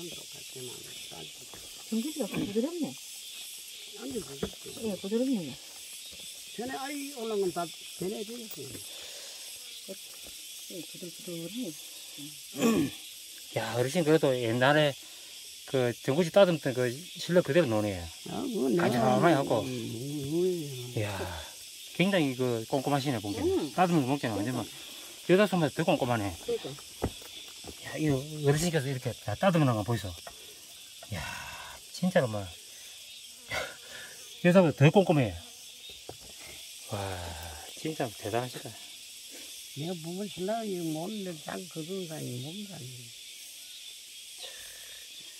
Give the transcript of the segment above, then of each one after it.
딴 맛은 똑같지만 싸지. 전기지가 부드럽네. 완전 부럽지. 예, 부드럽네. 전에 아이 올라온 건다 변해버렸어. 예, 부들부들해. 야, 어르신 그래도 옛날에 그 전구지 따듬 던 그 실력 그대로 노네. 아, 내가. 가만히 하고. 음, 음, 이야, 굉장히 그 꼼꼼하시네. 응. 따듬는 거 먹잖아. 완전 막, 여자손보다 더 꼼꼼하네. 그러니까. 야, 이거 어르신께서 이렇게 다 따듬는 거 보이소. 야, 진짜로 막, 여자보다 더 꼼꼼해. 와, 진짜 대단하시다. 내가 부부 신랑이 못는데 딱 사람이 뭔가.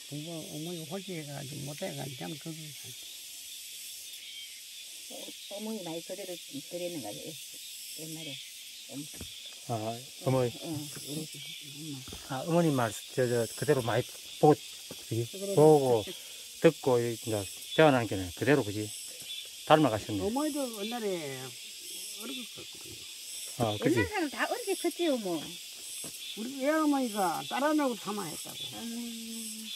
부부 어머니 호지해가지고 못해가지고 참. 어, 어머니 나이 그대로 좀 드리는 거지. 예, 옛날에. 음, 아, 어머니. 아, 어머님 말, 저, 저, 그대로 많이 보고, 저기, 보고, 듣고, 이제, 대화하는 게는 그대로, 그지? 닮아가셨네. 어머니도 옛날에 어렸었거든요. 아, 그지? 옛날 사람 다 어떻게 컸지요, 뭐. 우리 외할머니가 딸아나고 타마했다고. 음,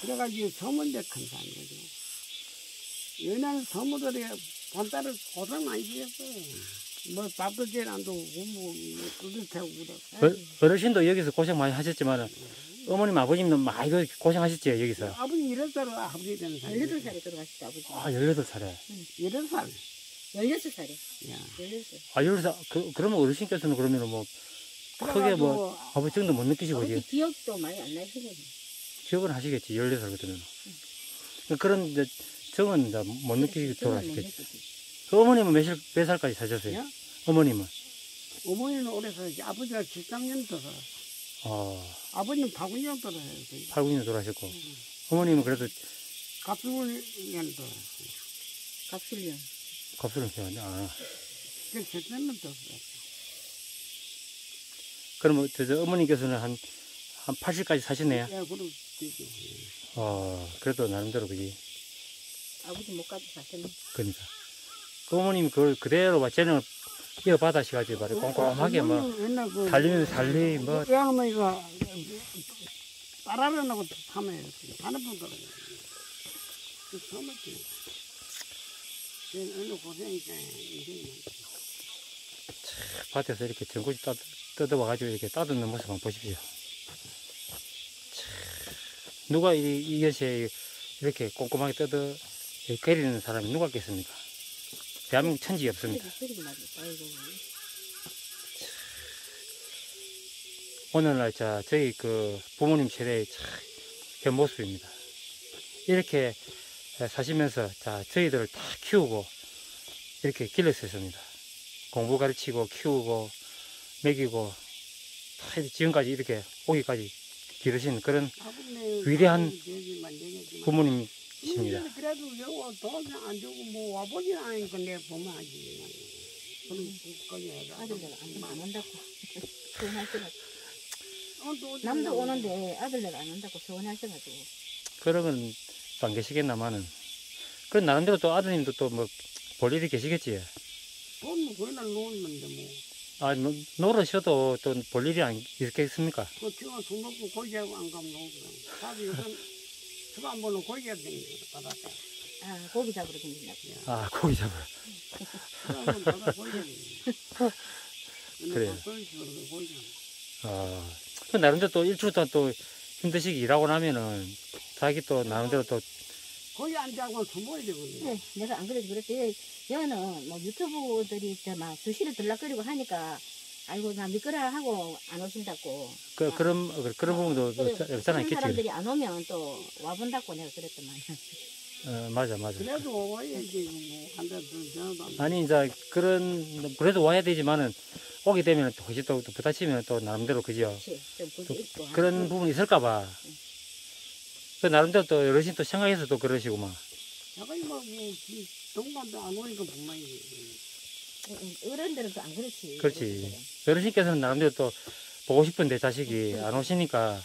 그래가지고 서문대 큰 사람이거든. 연하는 서무들이 본딸을 고생 많이 시켰어요. 뭐안 주고 뭐 태우고 그래. 어, 어르신도 여기서 고생 많이 하셨지만, 어머님, 아버님도 많이 그 고생하셨지, 여기서. 아버지 이런 살로 아버지 되는 사람. 18살에 들어가셨다, 아버지. 아, 18살에. 이런 살. 16살에. 야. 16살. 아, 여기서, 그, 그러면 어르신께서는 그러면 뭐, 크게 뭐, 아버지 정도 못 느끼시고, 아버지? 기억도 많이 안 나시거든요. 기억은 하시겠지, 14살 같으면. 그런, 이제, 정은 이제 못 느끼시고 돌아가시겠지. 그 어머님은 몇, 살- 몇 살까지 사셨어요? 야? 어머님은? 어머니는 오래 살지. 아버지가 13년 더 살았어. 어, 아버지는 8, 9년 더 살았어. 8, 9년 돌아가셨고. 어머님은 그래도 더 살았어. 갑술년. 겁수를 키웠네. 아. 그 13년 더 살았어. 그러면 저, 저 어머님께서는 한, 한 80까지 사셨네요. 야, 그럼 되지. 어, 그래도 나름대로 그지. 아버지 못까지 사셨네. 그러니까. 그 어머님이 그걸 그대로 재능을 이어받아시가지고 말이 꼼꼼하게 뭐, 그 달리면 달리, 뭐, 그 처음이지. 어느 고생이니까 인생이 밭에서 이렇게 전구지 따, 뜯어와가지고 이렇게 따듬는 모습 한번 보십시오. 참, 누가 이, 이것이 이렇게 꼼꼼하게 뜯어 깨리는 사람이 누가 있겠습니까? 대한민국 천지 없습니다. 아이고. 오늘날 자 저희 그 부모님 세대의 참그 모습입니다. 이렇게 사시면서 자 저희들을 다 키우고 이렇게 길러주셨습니다. 공부 가르치고 키우고 먹이고 다 지금까지 이렇게 오기까지 기르신 그런 위대한 부모님 이십니다. 그래도 여고 돈안 주고 뭐 와보진 않으니까 내가 보면 하지. 그럼 거기 해가. 아들들 안, 안 온다고. 서운하셔가지고. 어, 또 남도 오는데 아들들 안 온다고 건또안 계시겠나마는. 그런 나름대로 또 아드님도 또 뭐 볼 일이 계시겠지. 돈뭐 그날 놓는데 뭐. 아, 노- 노르셔도 또 볼 일이 안 있겠습니까? 그 지금 술 먹고 고기하고 안 가면 놓고. 다들 술안 먹는 고기가 댕겨 바닷가. 아, 고기 잡으러 댕긴다고. 아, 고기 잡으러. 고기가. 그래요. 고기. 아, 그 나름대로 또 일주일 동안 또 힘드시게 일하고 나면은 자기 또 나름대로 또 거기 앉아고 술 먹어야 되거든요. 네, 내가 안 그래도 그랬지. 여는 뭐 유튜브들이 저막 수시로 들락거리고 하니까 아이고 나 미끄라 하고 안 오신다고. 그, 그런, 그- 그런 부분도 없잖아 그런 있겠지. 사람들이 안 오면 또 와본다고 내가 그랬더만. 어, 맞아, 맞아. 그래도 와야지 뭐 한달 더 전화도 안 아니, 이제 그런, 그래도 와야 되지만은 오게 되면 또 혹시 또, 또 부딪히면 또 나름대로 그죠. 그런 부분이 있을까봐. 그 나름대로 또 어르신 또 생각해서 또 그러시고 막. 자기 뭐, 뭐, 동반도 안 오니까 분명히. 응, 응. 어른들은 또 안 그렇지. 그렇지. 어른들은. 어르신께서는 나름대로 또 보고 싶은데 자식이 안 오시니까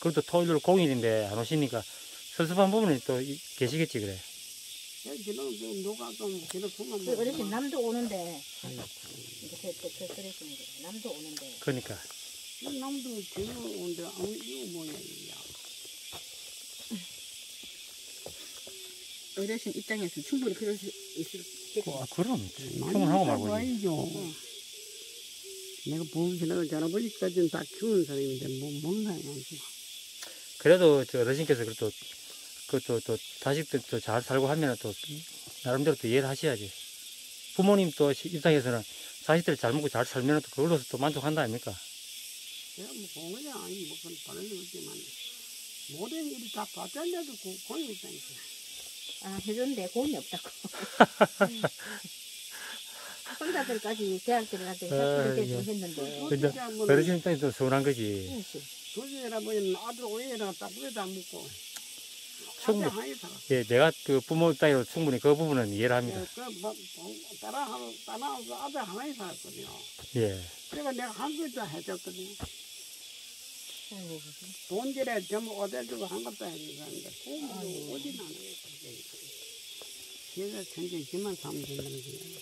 그것도 토요일 공일인데 안 오시니까 섭섭한 부분이 또 이- 계시겠지 그래. 그렇구만. 그 어르신 남도 오는데 이제 그, 그, 그, 남도 오는데 그러니까 남도 지금 온데 아무 이유 뭐냐, 야. 어르신 입장에서 충분히 그럴 수 있을 겠 아, 그럼 많이 충분하고 있다고 말고지. 아니죠. 응. 내가 부부신하고 전화보니까지는 다 키우는 사람인데 뭐 먹나 이지 그래도 저 어르신께서 그래도 그또 또 자식들 또 잘 살고 하면 또 나름대로 또 이해를 하셔야지. 부모님 또 시- 입장에서는 자식들 잘 먹고 잘 살면 또 그걸로서 또 만족한다 아닙니까? 내가 뭐 공원이 아니 뭐 그런 일 없지만 모든 일이 다 받자려도 공이 있다니까. 아, 해줬는데 공이 없다고. 혼자들까지 대학들을 가서 아, 학교를 예. 했는데. 근데 뭐 어르신 입장에서 서운한 거지. 도시에라 보면 아들 오해라 안 먹고. 충분히. 예, 내가 그 부모 입장에서 충분히 그 부분은 이해를 합니다. 그 뭐, 뭐, 따라하고 따라하고 아들 하나에 살았거든요. 예. 그래가 내가 한 글자 해줬거든요. 돈질에 전부 어대주고 한 것도 돈도 아이고. 어디 나는 제가 천재 지만 사면 된다는 거예요.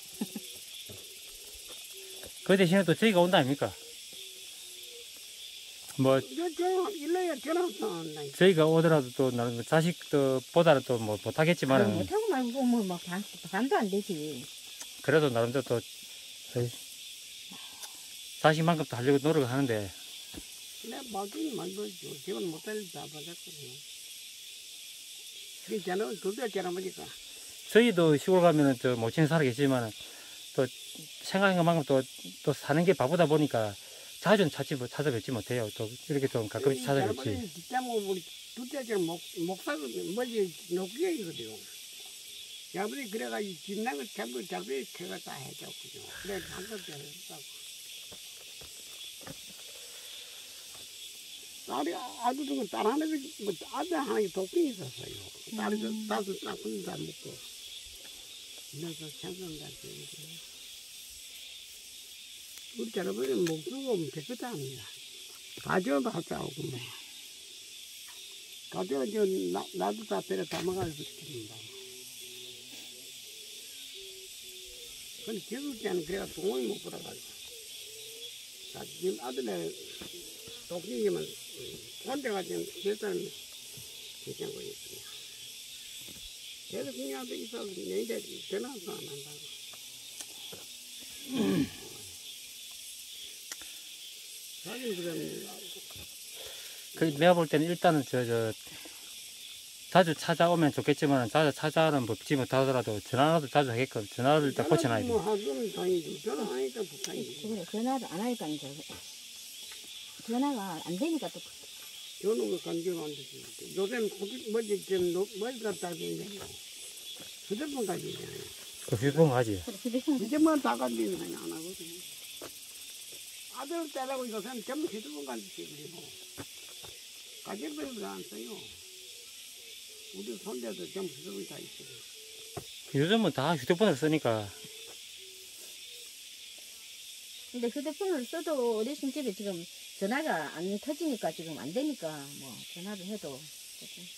그 대신에 또 저희가 온다 아닙니까? 뭐 저, 저, 일러야 전화서 온다. 저희가 오더라도 또 나름 자식보다는 또뭐 아유, 못하겠지만은 못하고 말고 뭐막 반, 반도 안 되지. 그래도 나름대로 또 자식만큼 또 하려고 노력을 하는데 내가 말긴 말거죠. 지금 못 살릴 다 받았거든요. 그 전화, 그때 전화 보니까. 저희도 시골 가면은 저 모친이 살아 계시지만은 또 생각한 것만큼 또, 또 사는 게 바쁘다 보니까 자주는 찾지, 못- 찾아뵙지 못해요. 또 이렇게 좀 가끔씩 찾아뵙지. 진짜 뭐, 우리 두째처럼 목, 목사가 뭐지, 녹기이거든요. 아버지 그래가지고 진나가 전부 잡이 그가 다 해줬거든요. 그래, 방금 잘했다고. 딸이 아들도 딸 하나, 뭐 아들 하나 독병이 있었어요. 딸이 음. 딸도 나쁜 다 먹고. 그래서 생각나지. 우리 할아버지는 목수고 깨끗합니다. 가져도 하자고 뭐. 가져 저 나, 나도 다 때려 담아가지고 시킵니다. 근데 지금 때는 그래가 동원이 못 벌어가지고. 자, 지금 아들네 독기기만 혼자가지고 몇 사람이 괜찮고 있습니다. 그래서 그냥 있어서 내일에 전화도 안 한다고. 자기는 그러면 그 내가 볼 때는 일단은 저, 저, 자주 찾아오면 좋겠지만 자주 찾아오는 법지 못하더라도 전화라도 자주 하게끔 전화를 일단 고쳐놔야 뭐 돼. 하면 다행이지. 전화 안 하니까 불쌍이지. 그래, 전화를 안 하니까 이제. 전화가 안 되니까 또. 저놈의 관계가 안 되지. 요새는 고기, 뭐지, 저, 노- 뭘 갖다 주는데. 휴대폰 가지고 있잖아요. 그 휴대폰 가지. 휴대폰 다 가지고 그냥 안 하거든. 아들 딸하고 요새는 전부 휴대폰 가지고 그리고. 가족들도 안 써요. 우리 손자도 전부 휴대폰 다 있어요. 요즘은 다 휴대폰을 쓰니까 근데 휴대폰을 써도 어르신 집에 지금 전화가 안 터지니까 지금 안 되니까 뭐 전화를 해도 조금